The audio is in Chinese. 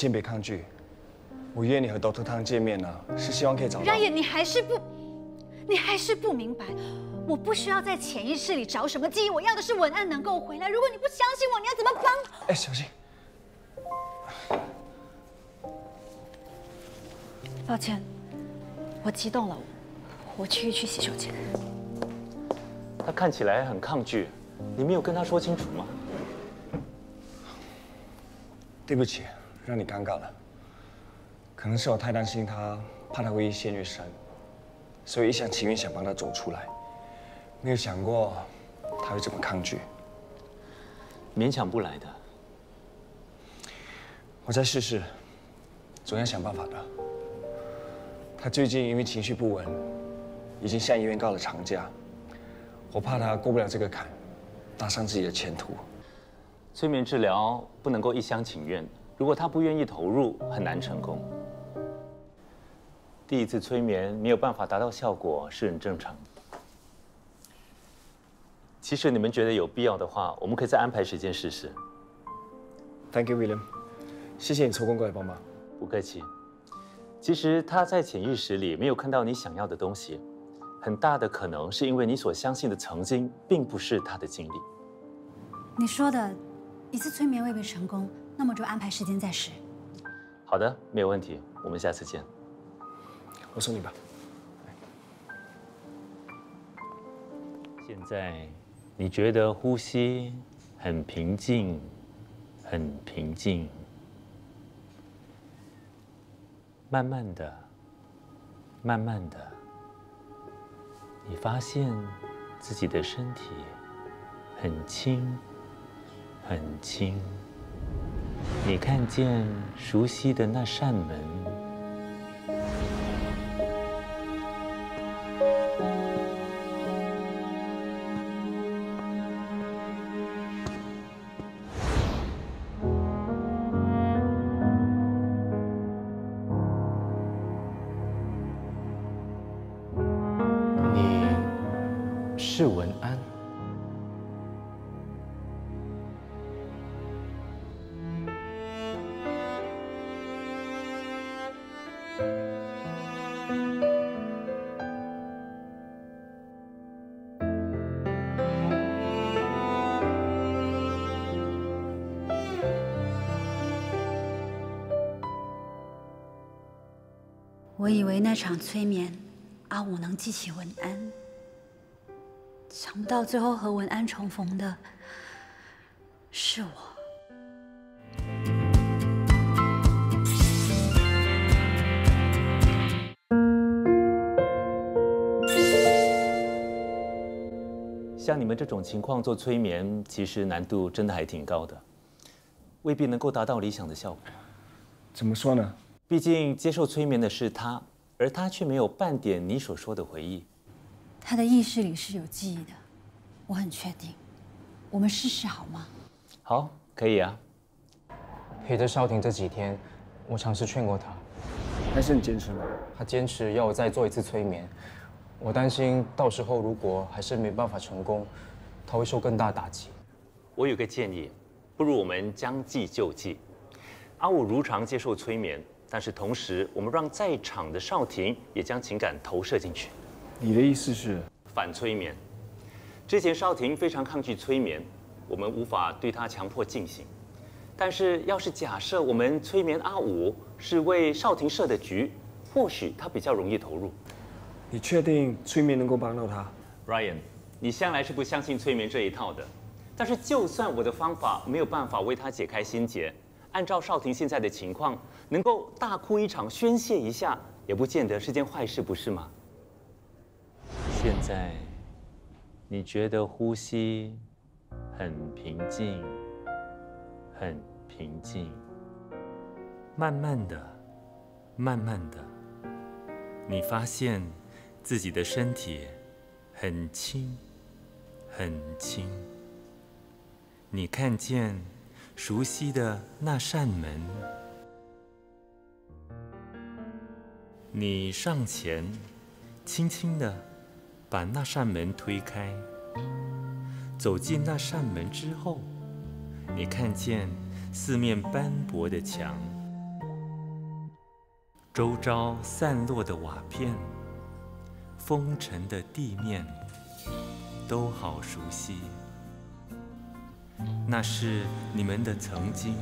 先别抗拒。我约你和 Doctor 汤见面呢，是希望可以找到。Ryan，你还是不，你还是不明白。我不需要在潜意识里找什么记忆，我要的是文案能够回来。如果你不相信我，你要怎么帮？哎，小心！抱歉，我激动了，我去去洗手间。他看起来很抗拒，你没有跟他说清楚吗？对不起，让你尴尬了。可能是我太担心他，怕他会陷入深，所以一厢情愿想帮他走出来，没有想过他会这么抗拒。勉强不来的。我再试试，总要想办法的。他最近因为情绪不稳，已经向医院告了长假。我怕他过不了这个坎，搭上自己的前途。催眠治疗不能够一厢情愿，如果他不愿意投入，很难成功。第一次催眠没有办法达到效果是很正常。其实你们觉得有必要的话，我们可以再安排时间试试。Thank you, William。谢谢你抽空过来帮忙。不客气。其实他在潜意识里没有看到你想要的东西。很大的可能是因为你所相信的曾经，并不是他的经历。你说的一次催眠未必成功，那么就安排时间再试。好的，没有问题，我们下次见。我送你吧。现在你觉得呼吸很平静，很平静，慢慢的，慢慢的。你发现自己的身体很轻，很轻。你看见熟悉的那扇门。你是文安。我以为那场催眠，阿武能记起文安。想不到最后和文安重逢的是我。像你们这种情况做催眠，其实难度真的还挺高的，未必能够达到理想的效果。怎么说呢？毕竟接受催眠的是他，而他却没有半点你所说的回忆。他的意识里是有记忆的，我很确定。我们试试好吗？好，可以啊。陪着少婷这几天，我尝试劝过他，还是你坚持吗？他坚持要我再做一次催眠。我担心到时候如果还是没办法成功，他会受更大打击。我有个建议，不如我们将计就计。阿武如常接受催眠，但是同时我们让在场的少婷也将情感投射进去。你的意思是反催眠？之前少婷非常抗拒催眠，我们无法对她强迫进行。但是要是假设我们催眠阿武是为少婷设的局，或许他比较容易投入。你确定催眠能够帮到他？Ryan，你向来是不相信催眠这一套的。但是就算我的方法没有办法为他解开心结，按照少婷现在的情况，能够大哭一场宣泄一下，也不见得是件坏事，不是吗？现在，你觉得呼吸很平静，很平静。慢慢的，慢慢的，你发现自己的身体很轻，很轻。你看见熟悉的那扇门，你上前，轻轻的。把那扇门推开，走进那扇门之后，你看见四面斑驳的墙，周遭散落的瓦片，风尘的地面，都好熟悉。那是你们的曾经。